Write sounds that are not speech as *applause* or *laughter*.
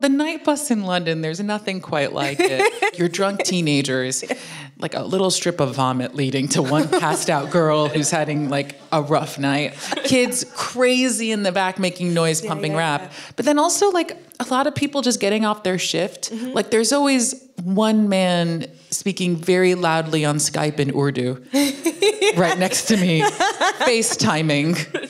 The night bus in London, there's nothing quite like it. *laughs* You're drunk teenagers, like a little strip of vomit leading to one passed out girl who's having like a rough night. Kids crazy in the back making noise, pumping yeah, rap. yeah. But then also like a lot of people just getting off their shift. Mm-hmm. Like there's always one man speaking very loudly on Skype in Urdu *laughs* right next to me, *laughs* FaceTiming.